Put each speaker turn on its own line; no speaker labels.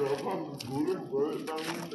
小胖子无论何人当。